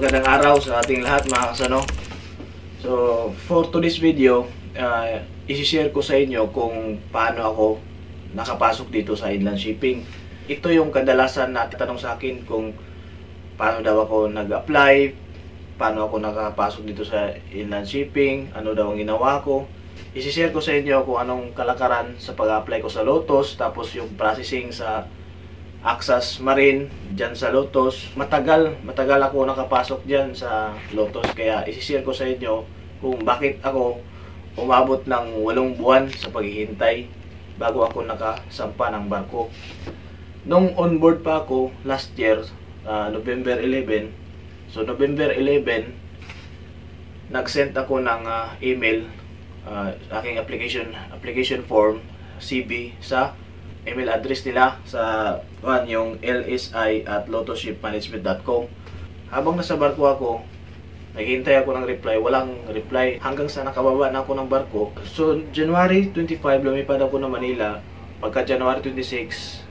magandang araw sa ating lahat mga kasano. So, for today's video, uh, isi-share ko sa inyo kung paano ako nakapasok dito sa inland shipping. Ito yung kadalasan na tanong sa akin kung paano daw ako nag-apply, paano ako nakapasok dito sa inland shipping, ano daw ang ginawa ko. Isi-share ko sa inyo kung anong kalakaran sa pag-apply ko sa Lotus, tapos yung processing sa Axas Marine dyan sa Lotus. Matagal, matagal ako nakapasok dyan sa Lotus. Kaya isishare ko sa inyo kung bakit ako umabot ng walong buwan sa paghihintay bago ako nakasampa ng barko. Nung on board pa ako last year, uh, November 11, so November 11, nag-send ako ng uh, email, uh, aking application application form, CB, sa email address nila sa one, yung lsi at lotoshipmanagement.com. Habang nasa barko ako, naghihintay ako ng reply. Walang reply hanggang sa nakababa na ako ng barko. So, January 25, lumipad ako ng Manila. Pagka January 26,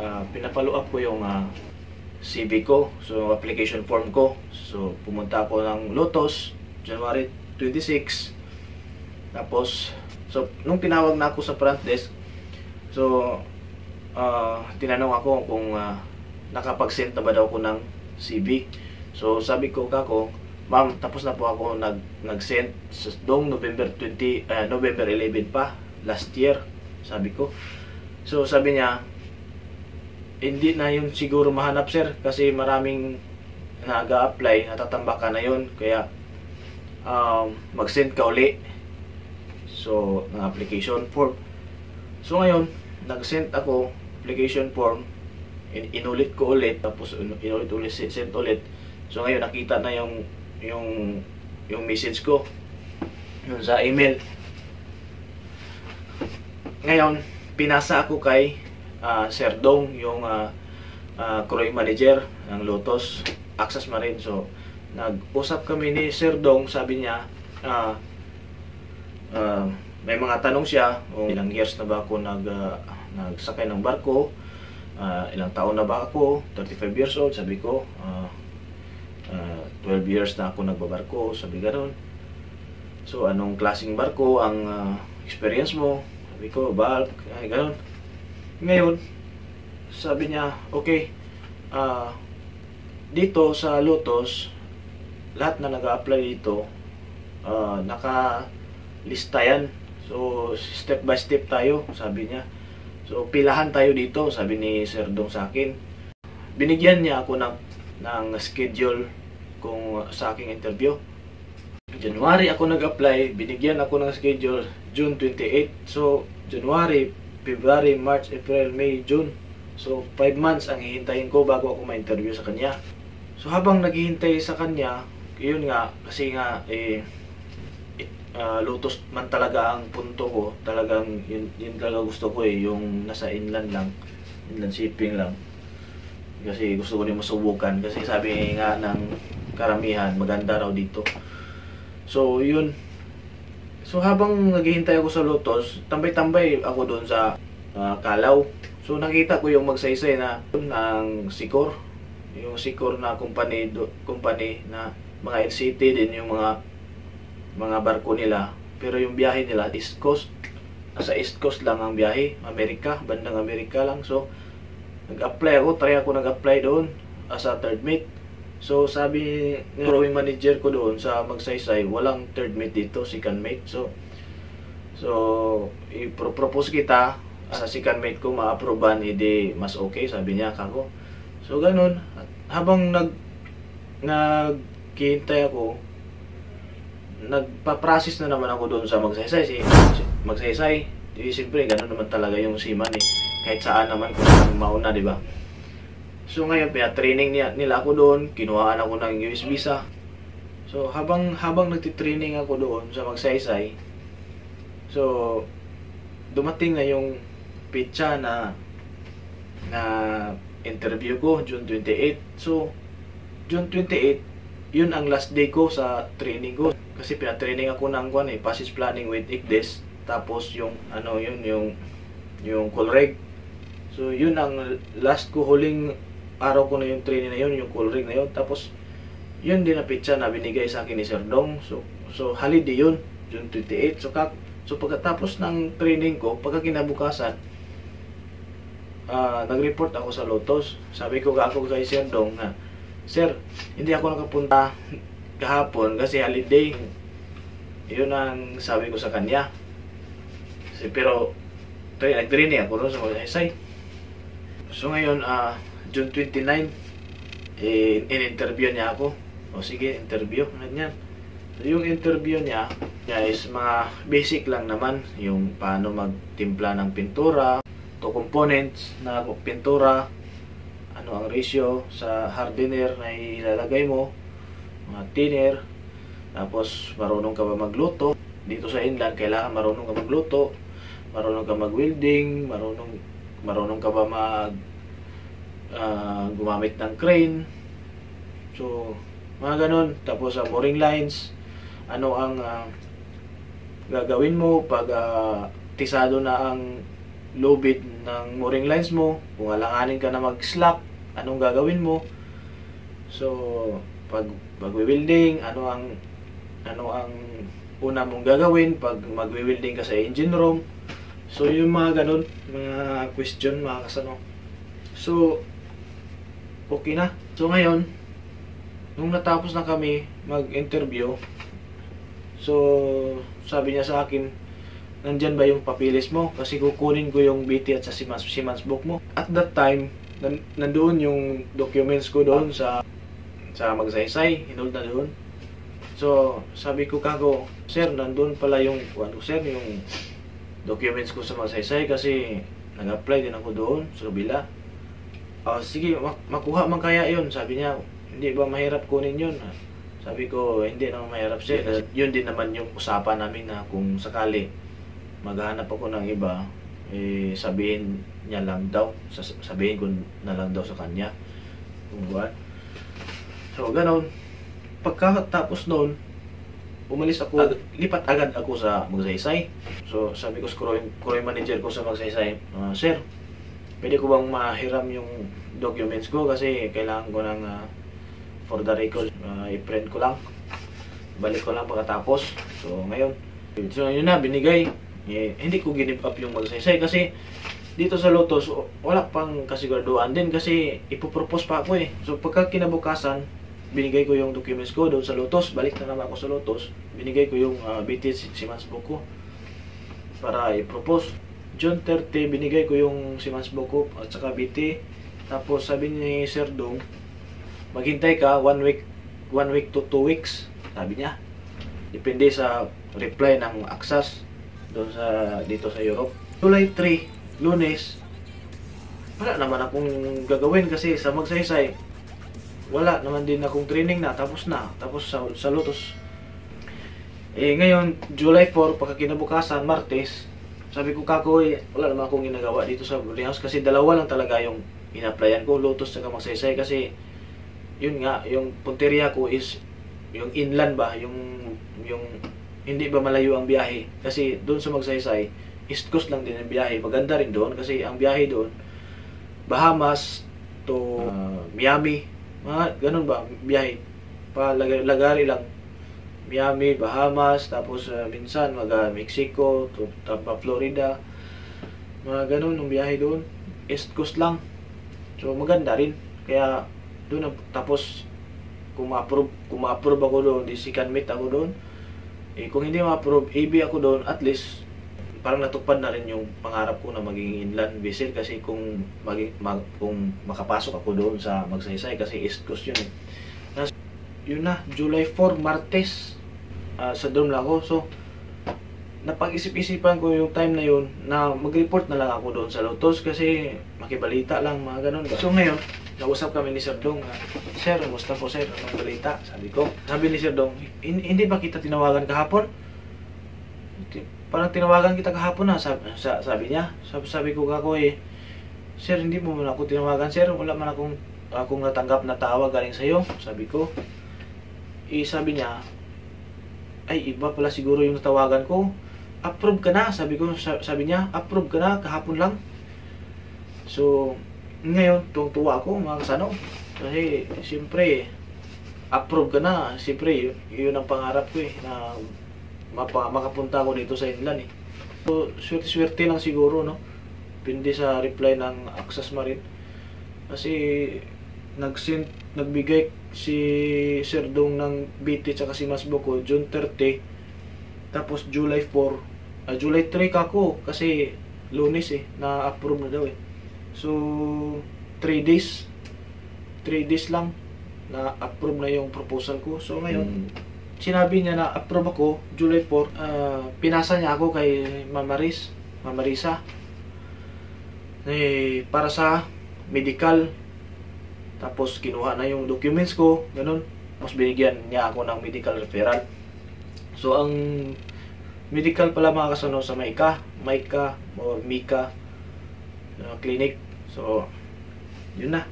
uh, pinapalo up ko yung uh, ah, CV ko, so application form ko. So, pumunta ako ng Lotus, January 26. Tapos, so, nung tinawag na ako sa front desk, So, uh, tinanong ako kung uh, nakapag-send na ba daw ako ng CV. So, sabi ko kako, ma'am, tapos na po ako nag nag-send sa dong November 20 uh, November 11 pa last year, sabi ko. So, sabi niya, hindi na yun siguro mahanap sir kasi maraming nag-a-apply, natatambakan na yun. Kaya, um, mag-send ka uli. So, ng application form. So, ngayon, nag-send ako application form in inulit ko ulit tapos inulit ulit send ulit. So ngayon nakita na yung yung yung message ko yun sa email. Ngayon pinasa ako kay uh, Sir Dong yung uh, uh, crew manager ng Lotus Access Marine. So nag-usap kami ni Sir Dong sabi niya uh, uh, may mga tanong siya kung ilang years na ba ako nag uh, nagsakay ng barko. Uh, ilang taon na ba ako? 35 years old, sabi ko. Uh, uh, 12 years na ako nagbabarko, sabi ganoon. So, anong klaseng barko ang uh, experience mo? Sabi ko, bulk, ay ganoon. Ngayon, sabi niya, okay, uh, dito sa Lotus, lahat na nag-apply dito, uh, naka-lista yan. So, step by step tayo, sabi niya. So, pilahan tayo dito, sabi ni Sir Dong sa akin. Binigyan niya ako ng, ng schedule kung sa aking interview. January ako nag-apply, binigyan ako ng schedule June 28. So, January, February, March, April, May, June. So, 5 months ang hihintayin ko bago ako ma-interview sa kanya. So, habang naghihintay sa kanya, yun nga, kasi nga, eh, uh, Lotus man talaga ang punto ko. Talagang yun, yun talaga gusto ko eh, yung nasa inland lang, inland shipping lang. Kasi gusto ko din masubukan kasi sabi nga ng karamihan, maganda raw dito. So, yun. So, habang naghihintay ako sa Lotus, tambay-tambay ako doon sa uh, Kalaw. So, nakita ko yung magsaysay na ng Sikor. Yung Sikor na company, do, company na mga LCT din yung mga mga barko nila. Pero yung biyahe nila, East Coast. Nasa East Coast lang ang biyahe. Amerika, bandang Amerika lang. So, nag-apply ako. Try ako nag-apply doon as a third mate. So, sabi ng rowing manager ko doon sa Magsaysay, walang third mate dito, second mate. So, so i-propose kita sa second mate ko ma-approvean, hindi mas okay, sabi niya kako. So, ganun. Habang nag naghihintay ako, nagpa-process na naman ako doon sa magsaysay. Si, magsaysay, di siyempre, ganun naman talaga yung seaman eh. Kahit saan naman kung saan mauna, di ba? So ngayon, pina-training niya, nila ako doon, kinuhaan ako ng US visa. So habang habang nagti-training ako doon sa magsaysay, so dumating na yung pitsa na na interview ko June 28. So June 28 yun ang last day ko sa training ko. Kasi pina-training ako ng kwan eh, passage planning with ICDES. Tapos yung ano yun, yung yung Colreg. So yun ang last ko huling araw ko na yung training na yun, yung Colreg na yun. Tapos yun din na pizza na binigay sa akin ni Sir Dong. So, so holiday yun, June 28. So, kak, so pagkatapos ng training ko, pagka kinabukasan, ah, nag-report ako sa Lotus. Sabi ko ako kay Sir Dong na, Sir, hindi ako nakapunta kahapon kasi holiday. Yun ang sabi ko sa kanya. Kasi, pero, tra- nag-training ako doon sa Magasaysay. So ngayon, ah, June 29, eh, in-interview niya ako. O sige, interview, ganyan. So, yung interview niya, niya is mga basic lang naman. Yung paano magtimpla ng pintura, to components na pintura, ano ang ratio sa hardener na ilalagay mo, mga thinner, tapos marunong ka ba magluto. Dito sa inland, kailangan marunong ka magluto, marunong ka mag-welding, marunong marunong ka ba mag ah, gumamit ng crane. So, mga ganun. Tapos sa mooring lines, ano ang ah, gagawin mo pag ah, tisado na ang lubid ng mooring lines mo, kung alanganin ka na mag-slack, anong gagawin mo? So, pag pag-welding, ano ang ano ang una mong gagawin pag magwi-welding ka sa engine room. So, yung mga ganun, mga question, mga kasano. So, okay na. So, ngayon, nung natapos na kami mag-interview, so, sabi niya sa akin, nandyan ba yung papilis mo? Kasi kukunin ko yung BT at sa Simans, Simans book mo. At that time, nan nandoon yung documents ko doon sa sa magsaysay, hinold na doon. So, sabi ko kago, sir, nandun pala yung, ano, sir, yung documents ko sa magsaysay kasi nag-apply din ako doon sa kabila. Ah, sige, mak- makuha man kaya yun. Sabi niya, hindi ba mahirap kunin yun? Sabi ko, hindi naman mahirap sir. Yun din naman yung usapan namin na kung sakali maghanap ako ng iba, eh, sabihin niya lang daw. Sabihin ko na lang daw sa kanya. Kung buwan. So, ganon. Pagkatapos noon, umalis ako, Ag- lipat agad ako sa Magsaysay. So, sabi ko sa Kuroy, Kuroy manager ko sa Magsaysay, "Ah, Sir, pwede ko bang mahiram yung documents ko kasi kailangan ko ng ah, for the record, ah, i-print ko lang. Balik ko lang pagkatapos. So, ngayon, so yun na, binigay. Eh, hindi ko ginip up yung Magsaysay kasi dito sa Lotus, wala pang kasiguraduhan din kasi ipopropose pa ako eh. So, pagka kinabukasan, binigay ko yung documents ko doon sa Lotus. Balik na naman ako sa Lotus. Binigay ko yung uh, BT Siemens book ko para i-propose. June 30, binigay ko yung Siemens book ko at saka BT. Tapos sabi ni Sir Dong, maghintay ka one week one week to two weeks, sabi niya. Depende sa reply ng Axas doon sa dito sa Europe. July 3, Lunes, wala naman akong gagawin kasi sa magsaysay wala naman din akong training na tapos na tapos sa, sa Lotus. Eh ngayon July 4 pagka kinabukasan Martes sabi ko kako eh, wala naman akong ginagawa dito sa boarding house kasi dalawa lang talaga yung ina-applyan ko Lotus at magsaysay kasi yun nga yung punteriya ko is yung inland ba yung yung hindi ba malayo ang biyahe. Kasi doon sa magsaysay east coast lang din ang biyahe. Maganda rin doon kasi ang biyahe doon Bahamas to uh, Miami mga ganun ba, biyahe. Pa lag- lagari lang. Miami, Bahamas, tapos uh, minsan mag Mexico, to Tampa, Florida. Mga ganun ang biyahe doon. East Coast lang. So maganda rin. Kaya doon tapos kung ma-approve, kung ma-approve ako doon, di second meet ako doon. Eh, kung hindi ma-approve, AB ako doon, at least parang natupad na rin yung pangarap ko na maging inland vessel kasi kung maging mag, kung makapasok ako doon sa Magsaysay kasi East Coast yun eh. Yun na, July 4, Martes ah, sa dorm lang ako. So, napag-isip-isipan ko yung time na yun na mag-report na lang ako doon sa Lotus kasi makibalita lang, mga ganun. So ngayon, nausap kami ni Sir Dong. ah, Sir, musta po sir? Anong balita? Sabi ko. Sabi ni Sir Dong, "Hin- hindi ba kita tinawagan kahapon? Parang tinawagan kita kahapon na, sabi, sa- sabi niya. Sabi, sabi ko kako eh, Sir, hindi mo man ako tinawagan, sir. Wala man akong, akong natanggap na tawag galing sa'yo. Sabi ko. Eh, sabi niya, ay, iba pala siguro yung natawagan ko. Approve ka na, sabi ko, sa- sabi niya, approve ka na, kahapon lang. So, ngayon, tuwang-tuwa ako, mga kasano. Kasi, siyempre, approve ka na, siyempre, yun, yun ang pangarap ko eh, na mapa, makapunta ako dito sa inland eh. So, swerte-swerte lang siguro, no? Pindi sa reply ng Access Marine. Kasi, nagsend, nagbigay si Sir Dong ng BT tsaka si Mas Boko, June 30, tapos July 4, ah, July 3 kako, kasi lunes eh, na-approve na daw eh. So, 3 days, 3 days lang, na-approve na yung proposal ko. So, ngayon, sinabi niya na approve ako July 4 uh, pinasa niya ako kay Mamaris Mamarisa eh, para sa medical. Tapos kinuha na yung documents ko ganun. Tapos binigyan niya ako ng medical referral. So ang medical pala mga kasunod sa Maika. Maika or Mika uh, clinic. So yun na.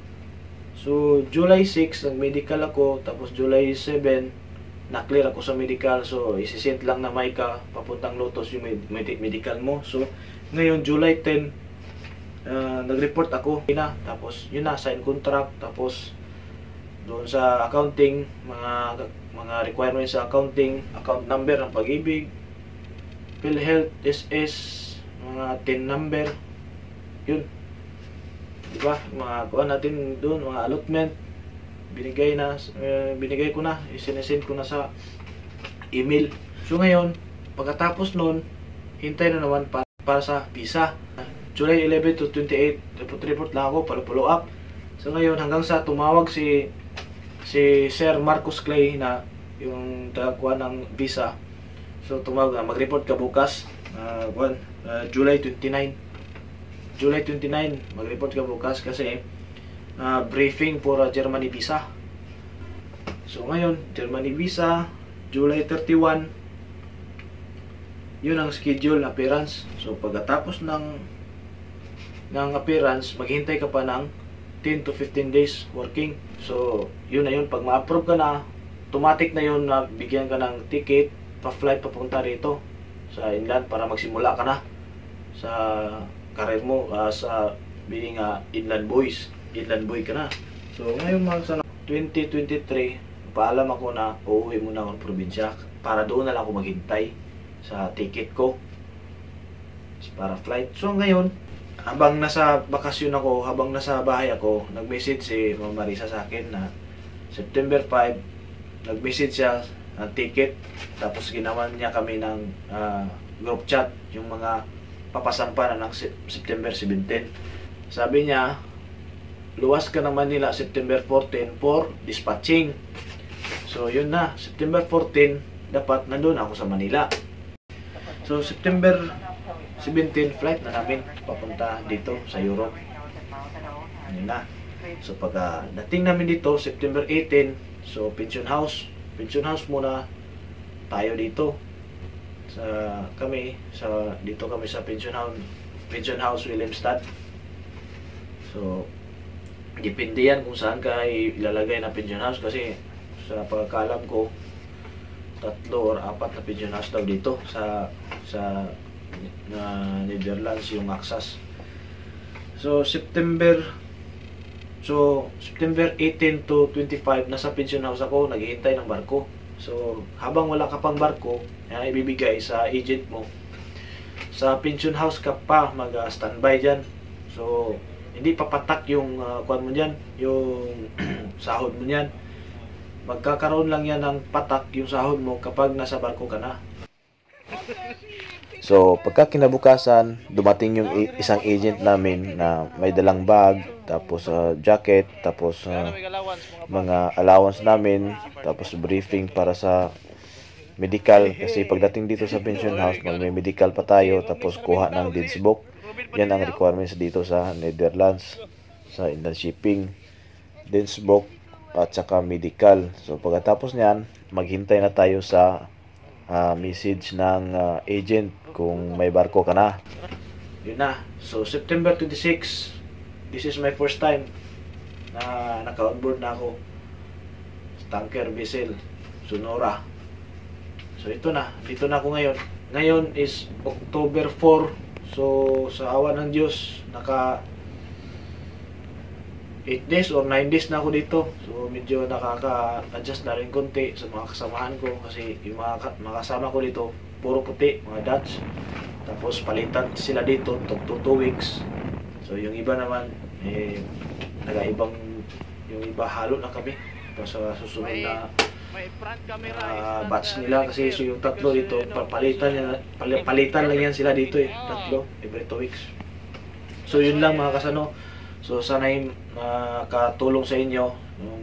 So July 6 nag medical ako. Tapos July 7 na-clear ako sa medical so isisent lang na Maika papuntang Lotus yung med- med- medical mo. So ngayon July 10 uh, nag-report ako. Na tapos yun na sign contract tapos doon sa accounting mga mga requirements sa accounting account number ng pag-ibig PhilHealth SS mga 10 number. Yun. Di ba? Mga kuha natin doon mga allotment binigay na uh, binigay ko na isinesend ko na sa email. So ngayon pagkatapos noon hintay na naman para, para sa visa. July 11 to 28 report report lang ako para follow up. So ngayon hanggang sa tumawag si si Sir Marcos Clay na yung tagakuha ng visa. So tumawag na mag-report ka bukas uh, one, uh, July 29 July 29 mag-report ka bukas kasi uh, briefing for uh, Germany visa. So ngayon, Germany visa, July 31, yun ang schedule na appearance. So pagkatapos ng ng appearance, maghintay ka pa ng 10 to 15 days working. So, yun na yun. Pag ma-approve ka na, automatic na yun na bigyan ka ng ticket, pa-flight papunta rito sa inland para magsimula ka na sa career mo uh, sa being uh, inland boys inland boy ka na. So, ngayon mga sa 2023, paalam ako na uuwi muna akong probinsya para doon na lang ako maghintay sa ticket ko para flight. So, ngayon, habang nasa bakasyon ako, habang nasa bahay ako, nag-message si Mama Marisa sa akin na September 5, nag-message siya ng ticket. Tapos ginawa niya kami ng uh, group chat, yung mga papasampa na ng September 17. Sabi niya, luwas ka ng Manila September 14 for dispatching. So, yun na. September 14, dapat nandun ako sa Manila. So, September 17, flight na namin papunta dito sa Europe. Yun na. So, pag uh, dating namin dito, September 18, so, pension house. Pension house muna tayo dito. Sa kami, sa dito kami sa pension house, pension house Williamstad. So, depende yan kung saan ka ilalagay na pension house kasi sa pagkakalam ko tatlo or apat na pension house daw dito sa sa na Netherlands yung Axas. So September so September 18 to 25 nasa pension house ako naghihintay ng barko. So habang wala ka pang barko yan ibibigay sa agent mo. Sa pension house ka pa mag uh, standby dyan. So hindi papatak yung uh, kuan mo diyan, yung sahod mo niyan. Magkakaroon lang yan ng patak yung sahod mo kapag nasa barko ka na. So, pagka kinabukasan, dumating yung isang agent namin na may dalang bag, tapos uh, jacket, tapos uh, mga allowance namin, tapos briefing para sa medical. Kasi pagdating dito sa pension house, may medical pa tayo, tapos kuha ng deeds book. Yan ang requirements dito sa Netherlands, sa inland shipping, book, at saka medical. So pagkatapos niyan, maghintay na tayo sa uh, message ng uh, agent kung may barko ka na. Yun na. So September 26, this is my first time na naka-onboard na ako sa tanker vessel Sonora. So ito na, dito na ako ngayon. Ngayon is October 4. So sa awa ng Diyos, naka 8 days or 9 days na ako dito. So medyo nakaka-adjust na rin konti sa mga kasamahan ko kasi yung mga, mga kasama ko dito puro puti, mga Dutch. Tapos palitan sila dito to 2 weeks. So yung iba naman eh nag-ibang yung iba halo na kami pa sa susunod na May front camera. ah, batch nila kasi so yung tatlo dito palitan yan, pali- palitan lang yan sila dito eh tatlo every 2 weeks. So yun lang mga kasano. So sana yung makatulong sa inyo yung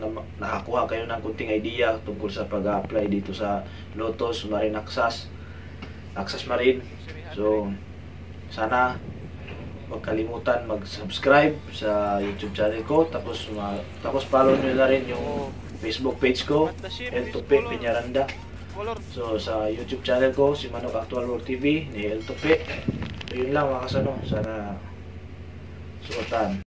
na, nakakuha kayo ng kunting idea tungkol sa pag-apply dito sa Lotus Marine Access Access Marine. So sana huwag kalimutan mag-subscribe sa YouTube channel ko tapos ma- tapos follow nyo na rin yung Facebook page ko El Tupi Peñaranda. So sa YouTube channel ko si Manok Actual World TV ni El Tupi. So yun lang mga kasano sana suotan.